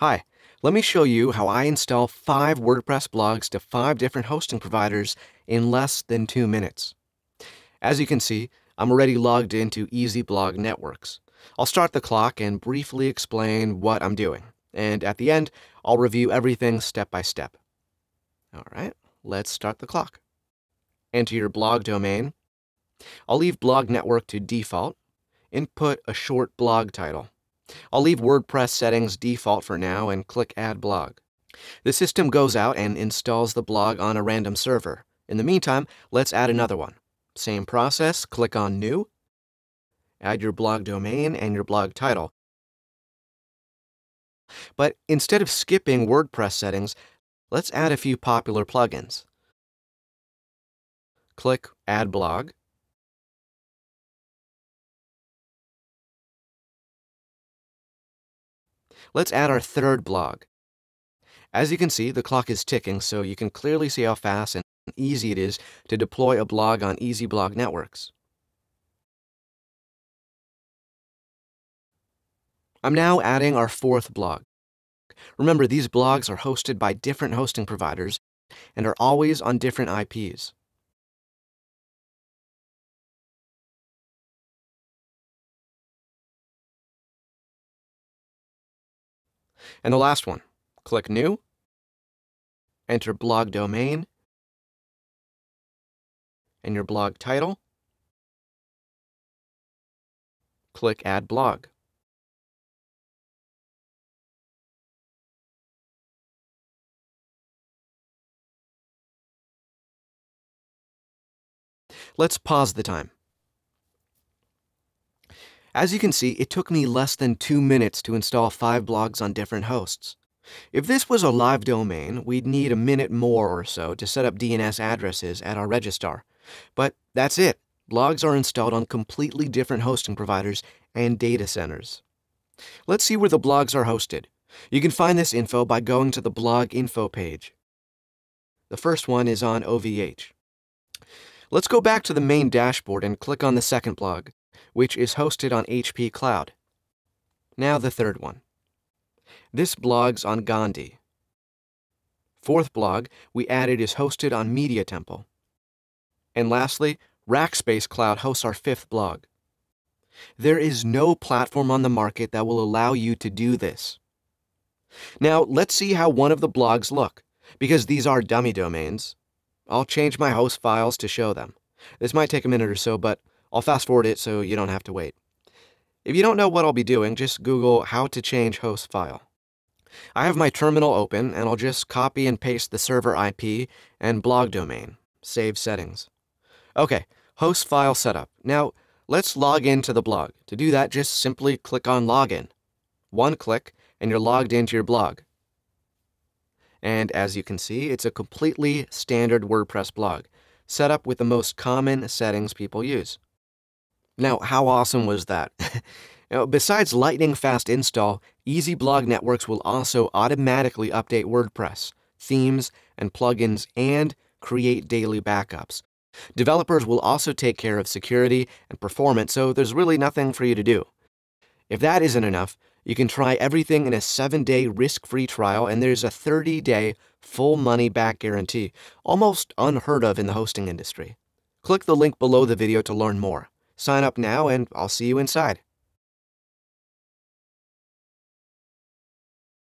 Hi, let me show you how I install five WordPress blogs to five different hosting providers in less than two minutes. As you can see, I'm already logged into EasyBlog Networks. I'll start the clock and briefly explain what I'm doing. And at the end, I'll review everything step by step. All right, let's start the clock. Enter your blog domain. I'll leave blog network to default. Input a short blog title. I'll leave WordPress settings default for now and click Add Blog. The system goes out and installs the blog on a random server. In the meantime, let's add another one. Same process, click on New, add your blog domain and your blog title. But instead of skipping WordPress settings, let's add a few popular plugins. Click Add Blog. Let's add our third blog. As you can see, the clock is ticking, so you can clearly see how fast and easy it is to deploy a blog on EasyBlog networks. I'm now adding our fourth blog. Remember, these blogs are hosted by different hosting providers and are always on different IPs. And the last one, click New, enter blog domain, and your blog title, click Add Blog. Let's pause the time. As you can see, it took me less than two minutes to install five blogs on different hosts. If this was a live domain, we'd need a minute more or so to set up DNS addresses at our registrar. But that's it. Blogs are installed on completely different hosting providers and data centers. Let's see where the blogs are hosted. You can find this info by going to the blog info page. The first one is on OVH. Let's go back to the main dashboard and click on the second blog, which is hosted on HP Cloud. Now the third one. This blog's on Gandi. Fourth blog we added is hosted on Media Temple. And lastly, Rackspace Cloud hosts our fifth blog. There is no platform on the market that will allow you to do this. Now, let's see how one of the blogs look, because these are dummy domains. I'll change my host files to show them. This might take a minute or so, but I'll fast forward it so you don't have to wait. If you don't know what I'll be doing, just Google how to change host file. I have my terminal open, and I'll just copy and paste the server IP and blog domain. Save settings. Okay, host file setup. Now, let's log into the blog. To do that, just simply click on Login. One click, and you're logged into your blog. And as you can see, it's a completely standard WordPress blog, set up with the most common settings people use. Now, how awesome was that? now, besides lightning fast install, EasyBlog Networks will also automatically update WordPress, themes, and plugins, and create daily backups. Developers will also take care of security and performance, so there's really nothing for you to do. If that isn't enough, you can try everything in a 7-day risk-free trial and there's a 30-day full money back guarantee, almost unheard of in the hosting industry. Click the link below the video to learn more. Sign up now and I'll see you inside.